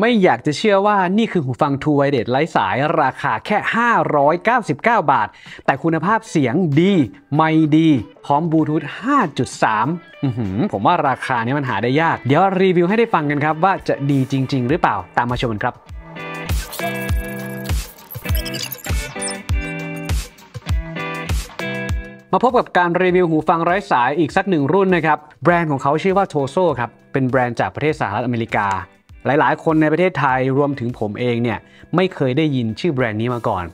ไม่อยากจะเชื่อว่านี่คือหูฟัง True Wireless ไร้สายราคาแค่ 599 บาท แต่คุณภาพเสียงดีไม่ดี พร้อมบลูทูธ 5.3อผมว่าราคานี้มันหาได้ยาก เดี๋ยวรีวิวให้ได้ฟังกันครับ ว่าจะดีจริง ๆ หรือเปล่าตามมาชมกันครับมาพบกับการรีวิวหูฟังไร้สายอีกสักหนึ่งรุ่นนะครับ แบรนด์ของเขาชื่อว่าโทโซครับ เป็นแบรนด์จากประเทศสหรัฐอเมริกา หลายๆ คนในประเทศไทยรวมถึงผมเองเนี่ยไม่เคยได้ยินชื่อแบรนด์นี้มาก่อน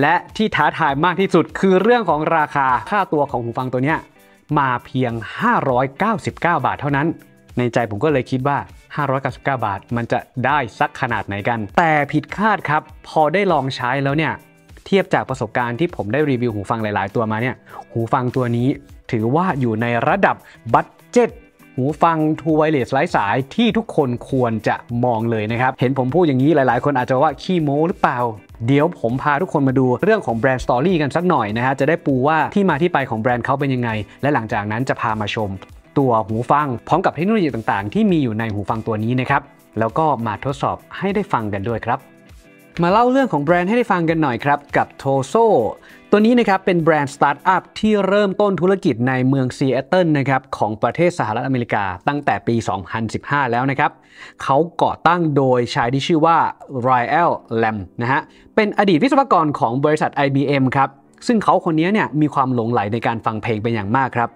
และที่ท้าทายมากที่สุดคือเรื่องของราคาค่าตัวของหูฟังตัวเนี้ยมาเพียง 599 บาทเท่านั้น ในใจผมก็เลยคิดว่า 599 บาท มันจะได้สักขนาดไหนกัน แต่ผิดคาดครับ พอได้ลองใช้แล้วเนี่ยเทียบจากประสบการณ์ที่ผมได้รีวิวหูฟังหลาย ๆ ตัวมาเนี่ยหูฟังตัวนี้ถือว่าอยู่ในระดับBudget หูฟัง True Wireless ไร้สายที่ทุกคนควรจะมองเลยนะครับ เห็นผมพูดอย่างนี้หลายๆ คนอาจจะว่าขี้โม้หรือเปล่า เดี๋ยวผมพาทุกคนมาดูเรื่องของ brand story กันสักหน่อยนะฮะจะได้ปูว่าที่มาที่ไปของแบรนด์เขาเป็นยังไง และหลังจากนั้นจะพามาชม ตัวหูฟัง พร้อมกับเทคโนโลยีต่างๆ ที่มีอยู่ในหูฟังตัวนี้นะครับแล้วก็มาทดสอบให้ได้ฟังกันด้วยครับมาเล่าเรื่องของแบรนด์ให้ได้ฟังกันหน่อยครับ กับ TOZO ตัวนี้นะครับเป็นแบรนด์สตาร์ทอัพที่เริ่มต้นธุรกิจในเมืองซีแอตเทิลนะครับของประเทศสหรัฐอเมริกาตั้งแต่ปี 2015 แล้วนะครับเขาก่อตั้งโดยชายที่ชื่อว่า r y a l Lam นะฮะเป็นอดีตวิศวกรของบริษัท IBM ครับ ซึ่งเขาคนนี้เนี่ยมีความหลงไหลในการฟังเพลงเป็นอย่างมากครับ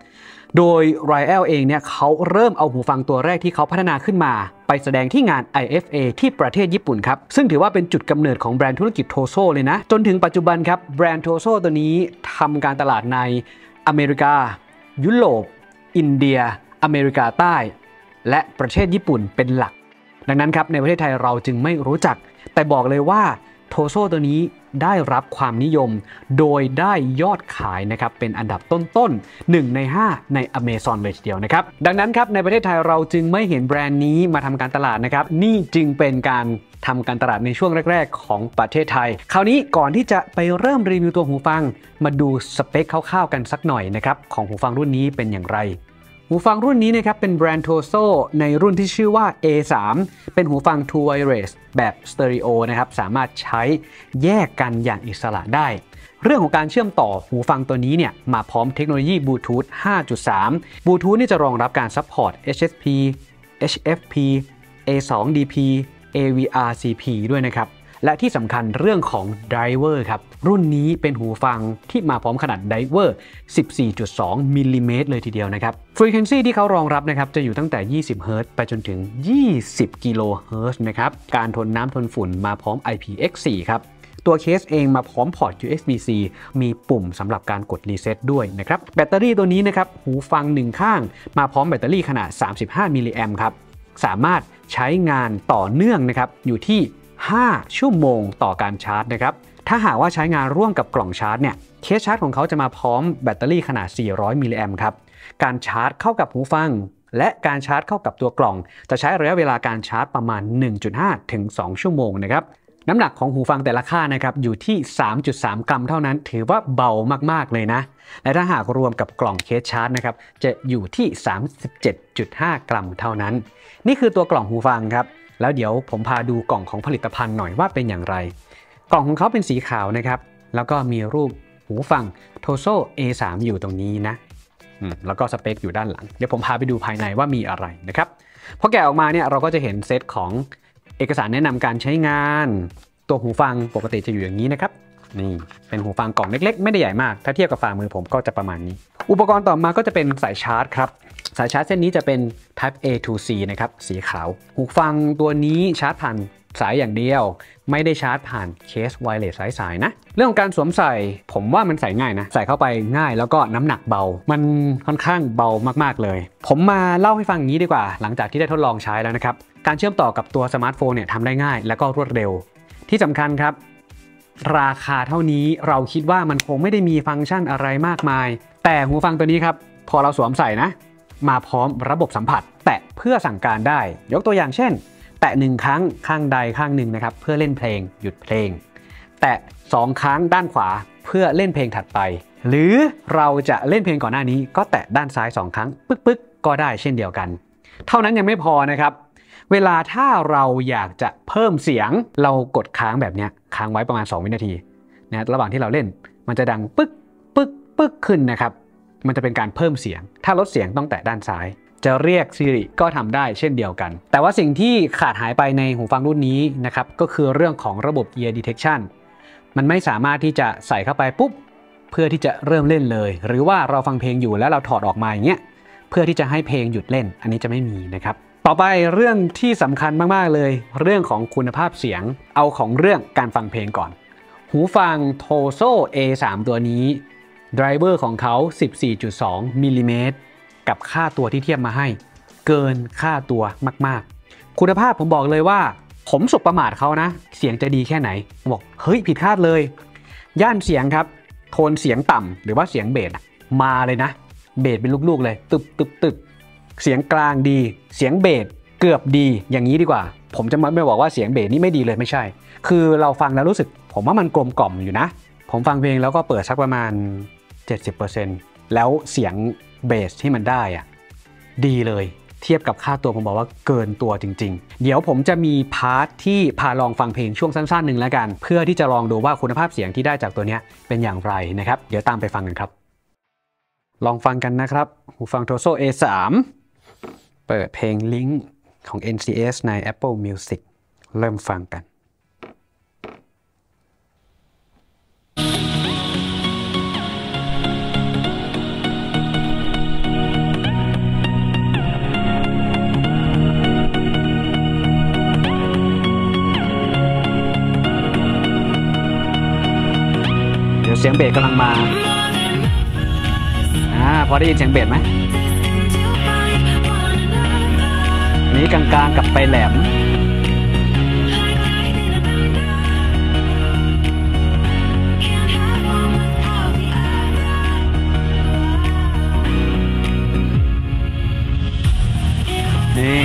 โดย r y a l เองเนี่ยเขาเริ่มเอาหูฟังตัวแรกที่เขาพัฒนาขึ้นมา ไปแสดงที่งาน IFA ที่ประเทศญี่ปุ่นครับ ซึ่งถือว่าเป็นจุดกำเนิดของแบรนด์ธุรกิจ TOZO เลยนะ จนถึงปัจจุบันครับแบรนด์ TOZO ตัวนี้ทำการตลาดในอเมริกา ยุโรปอินเดีย อเมริกาใต้ และประเทศญี่ปุ่นเป็นหลัก ดังนั้นครับในประเทศไทยเราจึงไม่รู้จัก แต่บอกเลยว่าโทโซตัวนี้ ได้รับความนิยม โดยได้ยอดขายนะครับเป็นอันดับต้นๆ1ใน 5 ใน Amazon เลยทีเดียวนะครับดังนั้นครับในประเทศไทยเราจึงไม่เห็นแบรนด์นี้มาทำการตลาดนะครับนี่จึงเป็นการทำการตลาดในช่วงแรก ๆ ของประเทศไทย คราวนี้ก่อนที่จะไปเริ่มรีวิวตัวหูฟัง มาดูสเปคคร่าวๆกันสักหน่อยนะครับของหูฟังรุ่นนี้เป็นอย่างไร หูฟังรุ่นนี้นะครับเป็นแบรนด์ TOZO ในรุ่นที่ชื่อว่า A3 เป็นหูฟัง True Wireless แบบสเตอริโอนะครับสามารถใช้แยกกันอย่างอิสระได้ เรื่องของการเชื่อมต่อหูฟังตัวนี้เนี่ยมาพร้อมเทคโนโลยีบลูทูธ 5.3 บลูทูธนี่จะรองรับการ support HSP HFP A2DP AVRCP ด้วยนะครับ และที่สำคัญเรื่องของ driver ครับ รุ่นนี้เป็นหูฟังที่มาพร้อมขนาด driver 14.2 มิลลิเมตรเลยทีเดียวนะครับ frequency ที่เขารองรับนะครับจะอยู่ตั้งแต่ 20 เฮิรตซ์ไปจนถึง 20 กิโลเฮิรตซ์นะครับ การทนน้ำทนฝุ่นมาพร้อม IPX4 ครับตัวเคสเองมาพร้อมพอร์ต USB-C มีปุ่มสำหรับการกด reset ด้วยนะครับ แบตเตอรี่ตัวนี้นะครับ หูฟังหนึ่งข้าง มาพร้อมแบตเตอรี่ขนาด 35 มิลลิแอมป์ครับ สามารถใช้งานต่อเนื่องนะครับ อยู่ที่ 5 ชั่วโมงต่อการชาร์จนะครับ ถ้าหากว่าใช้งานร่วมกับกล่องชาร์จเนี่ยเคสชาร์จของเขาจะมาพร้อมแบตเตอรี่ขนาด 400 มิลลิแอมป์ครับ การชาร์จเข้ากับหูฟัง และการชาร์จเข้ากับตัวกล่อง จะใช้ระยะเวลาการชาร์จประมาณ 1.5 ถึง 2 ชั่วโมงนะครับน้ำหนักของหูฟังแต่ละข้างนะครับอยู่ที่ 3.3 กรัมเท่านั้น ถือว่าเบามากๆเลยนะ และถ้าหากรวมกับกล่องเคสชาร์จนะครับจะอยู่ที่ 37.5 กรัมเท่านั้น นี่คือตัวกล่องหูฟังครับ แล้วเดี๋ยวผมพาดูกล่องของผลิตภัณฑ์หน่อยว่าเป็นอย่างไร กล่องของเขาเป็นสีขาวนะครับ แล้วก็มีรูปหูฟัง Toso A3 อยู่ตรงนี้นะแล้วก็สเปคอยู่ด้านหลัง เดี๋ยวผมพาไปดูภายในว่ามีอะไรนะครับพอแกะออกมาเนี่ยเราก็จะเห็นเซตของเอกสารแนะนำการใช้งาน ตัวหูฟังปกติจะอยู่อย่างนี้นะครับนี่เป็นหูฟังกล่องเล็กๆ ไม่ได้ใหญ่มาก ถ้าเทียบกับฝ่ามือผมก็จะประมาณนี้ อุปกรณ์ต่อมาก็จะเป็นสายชาร์จครับ สายชาร์จเส้นนี้จะเป็น Type A to C นะครับ สีขาว หูฟังตัวนี้ชาร์จผ่าน สายอย่างเดียว ไม่ได้ชาร์จผ่านเคส wireless ไร้สายนะ เรื่องของการสวมใส่ผมว่ามันใส่ง่ายนะ ใส่เข้าไปง่ายแล้วก็น้ำหนักเบา มันค่อนข้างเบามากๆเลย ผมมาเล่าให้ฟังอย่างนี้ดีกว่า หลังจากที่ได้ทดลองใช้แล้วนะครับ การเชื่อมต่อกับตัวสมาร์ทโฟนเนี่ยทำได้ง่าย แล้วก็รวดเร็ว ที่สำคัญครับ ราคาเท่านี้เราคิดว่ามันคงไม่ได้มีฟังก์ชันอะไรมากมาย แต่หูฟังตัวนี้ครับพอเราสวมใส่นะ มาพร้อมระบบสัมผัส แตะเพื่อสั่งการได้ ยกตัวอย่างเช่น แตะหนึ่งครั้งข้างใดข้างหนึ่งนะครับเพื่อเล่นเพลงหยุดเพลง แตะสองครั้งด้านขวาเพื่อเล่นเพลงถัดไป หรือเราจะเล่นเพลงก่อนหน้านี้ ก็แตะด้านซ้ายสองครั้งปึ๊กๆก็ได้เช่นเดียวกัน เท่านั้นยังไม่พอนะครับ เวลาถ้าเราอยากจะเพิ่มเสียงเรากดค้างแบบนี้ค้างไว้ประมาณ 2 วินาทีนะระหว่างที่เราเล่นมันจะดังปึ๊กปึ๊กปึ๊กขึ้นนะครับมันจะเป็นการเพิ่มเสียง ถ้าลดเสียงต้องแตะด้านซ้าย จะเรียก Siri ก็ทำได้เช่นเดียวกัน แต่ว่าสิ่งที่ขาดหายไปในหูฟังรุ่นนี้นะครับก็คือเรื่องของระบบ Ear Detection มันไม่สามารถที่จะใส่เข้าไปปุ๊บเพื่อที่จะเริ่มเล่นเลย หรือว่าเราฟังเพลงอยู่แล้วเราถอดออกมาอย่างเงี้ยเพื่อที่จะให้เพลงหยุดเล่น อันนี้จะไม่มีนะครับต่อไปเรื่องที่สำคัญมากๆเลย เรื่องของคุณภาพเสียงเอาของเรื่องการฟังเพลงก่อน หูฟัง Tozo A3 ตัวนี้ driver ของเขา 14.2มิลลิเมตร กับค่าตัวที่เทียบมาให้ เกินค่าตัวมากๆ คุณภาพผมบอกเลยว่า ผมสบประมาทเขานะ เสียงจะดีแค่ไหนบอกเฮ้ยผิดคาดเลย ย่านเสียงครับ โทนเสียงต่ำหรือว่าเสียงเบสมาเลยนะ เบสเป็นลูกๆเลย ตึบตึบตึบเสียงกลางดี เสียงเบสเกือบดีอย่างนี้ดีกว่า ผมจะไม่บอกว่าเสียงเบสนี่ไม่ดีเลยไม่ใช่ คือเราฟังแล้วรู้สึก ผมว่ามันกลมกล่อมอยู่นะ ผมฟังเพลงแล้วก็เปิดสักประมาณ 70%แล้วเสียง เบสที่มันได้อะดีเลยเทียบกับค่าตัวผมบอกว่าเกินตัวจริง ๆ เดี๋ยวผมจะมี part ที่พาลองฟังเพลงช่วงสั้นๆหนึ่งแล้วกัน เพื่อที่จะลองดูว่าคุณภาพเสียงที่ได้จากตัวนี้เป็นอย่างไรนะครับ เดี๋ยวตามไปฟังกันครับ ลองฟังกันนะครับหูฟัง Tozo A3 เปิดเพลงลิงก์ของ NCS ใน Apple Music เริ่มฟังกัน ได้ยินเสียงเบสไหมนนี้กลางๆกับไปแหลมนี่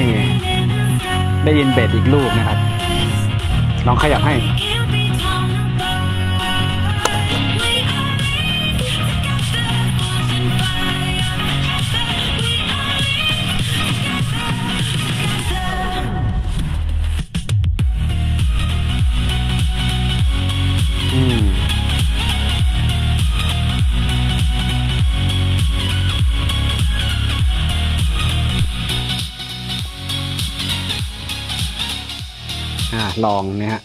ได้ยินเบสอีกลูกนะครับ ลองขยับให้ อ่าลองนะฮะ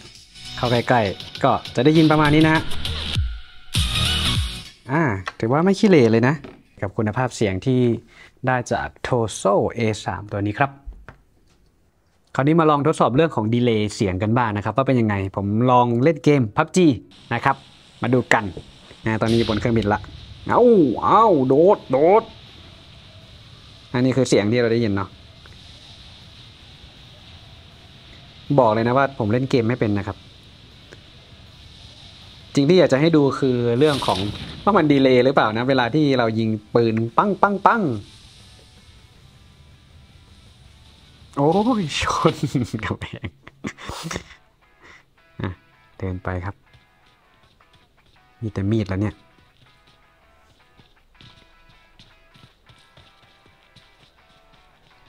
เข้าใกล้ๆ ก็จะได้ยินประมาณนี้นะฮะอ่าถือว่าไม่ขี้เหร่เลยนะ กับคุณภาพเสียงที่ได้จาก Tozo A3 ตัวนี้ครับ คราวนี้มาลองทดสอบเรื่องของดีเลย์เสียงกันบ้างนะครับ ว่าเป็นยังไงผมลองเล่นเกม PUBG นะครับ มาดูกันนะตอนนี้บนเครื่องบินละเอ้าเอ้าโดดโดดอันนี้คือเสียงที่เราได้ยินเนาะ บอกเลยนะว่าผมเล่นเกมไม่เป็นนะครับ จริงที่อยากจะให้ดูคือเรื่องของว่ามันดีเลย์หรือเปล่านะ เวลาที่เรายิงปืนปั้งปั้งปั้งโอ้ยชนกำแพงเดินไปครับ มีแต่มีดแล้วเนี่ย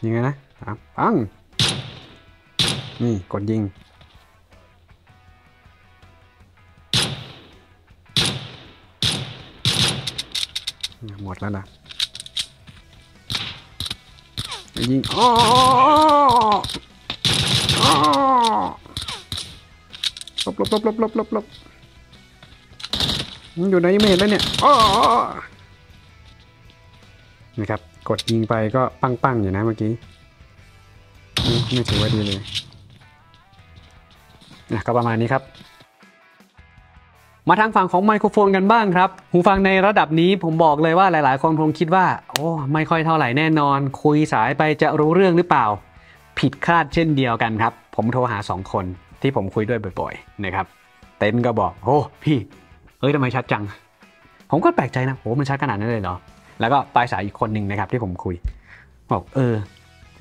ยังไงนะปัง นี่กดยิง หมดแล้วนะยิงอ๋ออ๋อลบลบลบลบลบลบลบอยู่ไหนยังไม่เห็นเลยเนี่ยอ๋อนะครับ กดยิงไปก็ปังปังอยู่นะเมื่อกี้ ไม่ถือว่าดีเลย นะก็ประมาณนี้ครับ มาทางฝั่งของไมโครโฟนกันบ้างครับ หูฟังในระดับนี้ผมบอกเลยว่าหลาย ๆ คนคงคิดว่า โอ้ไม่ค่อยเท่าไหร่แน่นอน คุยสายไปจะรู้เรื่องหรือเปล่า ผิดคาดเช่นเดียวกันครับ ผมโทรหา 2 คนที่ผมคุยด้วยบ่อย ๆ นะครับ เต้นก็บอกโอ้พี่เฮ้ยทำไมชัดจัง ผมก็แปลกใจนะโอ้มันชัดขนาดนั้นเลยเหรอแล้วก็ปลายสายอีกคนหนึ่งนะครับที่ผมคุยบอกเออ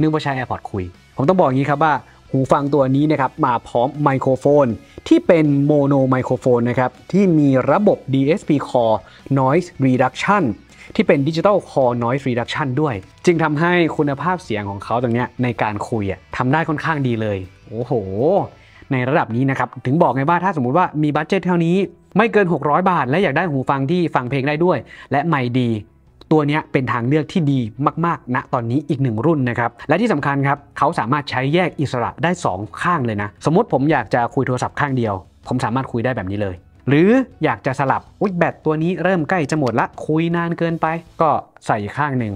นึกว่าใช้ AirPods คุย ผมต้องบอกอย่างนี้ครับว่า หูฟังตัวนี้นะครับมาพร้อมไมโครโฟน ที่เป็นโมโนไมโครโฟนนะครับที่มีระบบ DSP Core Noise Reduction ที่เป็น Digital Core Noise Reduction ด้วย จึงทำให้คุณภาพเสียงของเขาตรงนี้ในการคุยอะทำได้ค่อนข้างดีเลย โอ้โห ในระดับนี้นะครับ ถึงบอกไงว่าถ้าสมมุติว่ามีบัตเจ็ตเท่านี้ ไม่เกิน 600 บาท และอยากได้หูฟังที่ฟังเพลงได้ด้วย และไม่ดี ตัวนี้เป็นทางเลือกที่ดีมากๆณตอนนี้อีกหนึ่งรุ่นนะครับ และที่สำคัญครับเขาสามารถใช้แยกอิสระได้ 2 ข้างเลยนะ สมมติผมอยากจะคุยโทรศัพท์ข้างเดียว ผมสามารถคุยได้แบบนี้เลย หรืออยากจะสลับอุ๊ยแบตตัวนี้เริ่มใกล้จะหมดละคุยนานเกินไป ก็ใส่ข้างหนึ่ง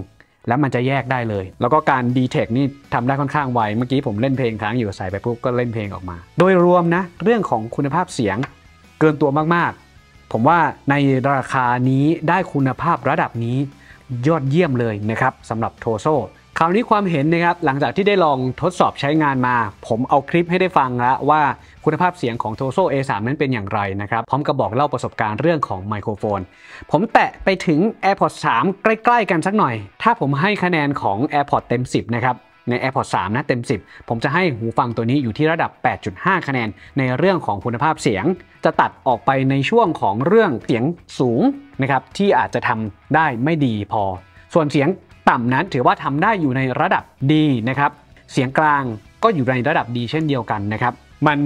แล้วมันจะแยกได้เลย แล้วก็การ d t เทคนี่ทำได้ค่อนข้างไว เมื่อกี้ผมเล่นเพลงค้างอยู่ใส่ไปปุ๊บก็เล่นเพลงออกมา โดยรวมนะ เรื่องของคุณภาพเสียงเกินตัวมากๆ ผมว่าในราคานี้ได้คุณภาพระดับนี้ ยอดเยี่ยมเลยนะครับสำหรับโทโซคราวนี้ความเห็นนะครับหลังจากที่ได้ลองทดสอบใช้งานมา ผมเอาคลิปให้ได้ฟังแล้วว่าคุณภาพเสียงของโทโซ A3 นั้นเป็นอย่างไรนะครับพร้อมกับบอกเล่าประสบการณ์เรื่องของไมโครโฟน ผมแตะไปถึง AirPods 3 ใกล้ ๆ กันสักหน่อย ถ้าผมให้คะแนนของ AirPods เต็ม 10 นะครับ ใน AirPods 3 นะเต็ม 10 ผมจะให้หูฟังตัวนี้อยู่ที่ระดับ 8.5 คะแนน ในเรื่องของคุณภาพเสียง จะตัดออกไปในช่วงของเรื่องเสียงสูงนะครับที่อาจจะทำได้ไม่ดีพอ ส่วนเสียงต่ำนั้นถือว่าทำได้อยู่ในระดับดีนะครับเสียงกลางก็อยู่ในระดับดีเช่นเดียวกันนะครับมัน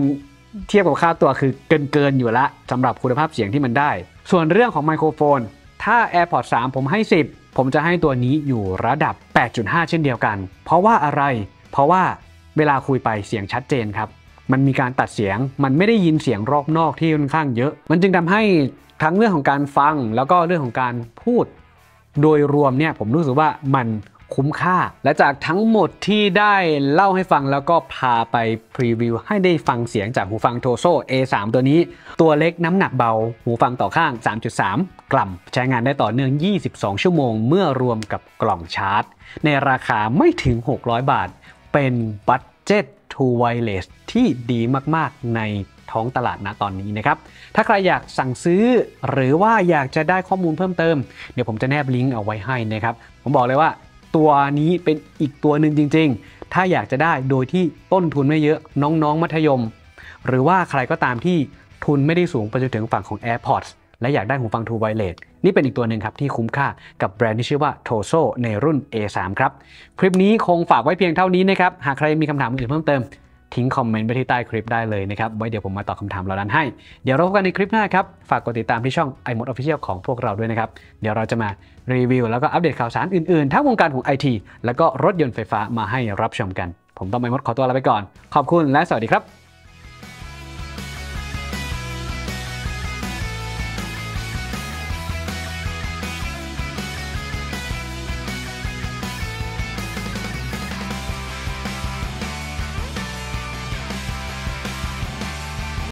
เทียบกับค่าตัวคือเกินเกินอยู่ละสำหรับคุณภาพเสียงที่มันได้ ส่วนเรื่องของไมโครโฟน ถ้า AirPods 3 ผมให้ 10 ผมจะให้ตัวนี้อยู่ระดับ 8.5 เช่นเดียวกัน เพราะว่าอะไร เพราะว่าเวลาคุยไปเสียงชัดเจนครับ มันมีการตัดเสียง มันไม่ได้ยินเสียงรอบนอกที่ค่อนข้างเยอะ มันจึงทำให้ทั้งเรื่องของการฟังแล้วก็เรื่องของการพูด โดยรวมเนี่ยผมรู้สึกว่ามัน คุ้มค่า และจากทั้งหมดที่ได้เล่าให้ฟังแล้วก็พาไปพรีวิวให้ได้ฟังเสียงจากหูฟังโทโซ A3 ตัวนี้ ตัวเล็กน้ำหนักเบา หูฟังต่อข้าง 3.3 กรัม ใช้งานได้ต่อเนื่อง 22 ชั่วโมง เมื่อรวมกับกล่องชาร์จ ในราคาไม่ถึง 600 บาท เป็นบัตเจ็ต to wireless ที่ดีมากๆในท้องตลาดณตอนนี้นะครับ ถ้าใครอยากสั่งซื้อหรือว่าอยากจะได้ข้อมูลเพิ่มเติม เดี๋ยวผมจะแนบลิงก์เอาไว้ให้นะครับ ผมบอกเลยว่า ตัวนี้เป็นอีกตัวหนึ่งจริง ๆ ถ้าอยากจะได้โดยที่ต้นทุนไม่เยอะน้องๆ มัธยม หรือว่าใครก็ตามที่ทุนไม่ได้สูงไปจนถึงฝั่งของ AirPods และอยากได้หูฟัง True Wireless นี่เป็นอีกตัวหนึ่งครับที่คุ้มค่ากับแบรนด์ที่ชื่อว่า Toso ในรุ่น A3 ครับ คลิปนี้คงฝากไว้เพียงเท่านี้นะครับ หากใครมีคำถามอื่นเพิ่มเติม ทิ้งคอมเมนต์ไปที่ใต้คลิปได้เลยนะครับ ไว้เดี๋ยวผมมาตอบคำถามเหล่านั้นให้ เดี๋ยวเราพบกันในคลิปหน้าครับ ฝากกดติดตามที่ช่อง iMod Official ของพวกเราด้วยนะครับ เดี๋ยวเราจะมารีวิว แล้วก็อัปเดตข่าวสารอื่นๆ ทั้งวงการของ IT แล้วก็รถยนต์ไฟฟ้ามาให้รับชมกัน ผมต้องไอมดขอตัวลาไปก่อน ขอบคุณและสวัสดีครับ